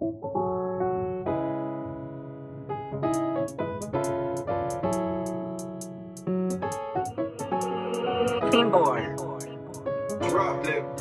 Team board. Drop them.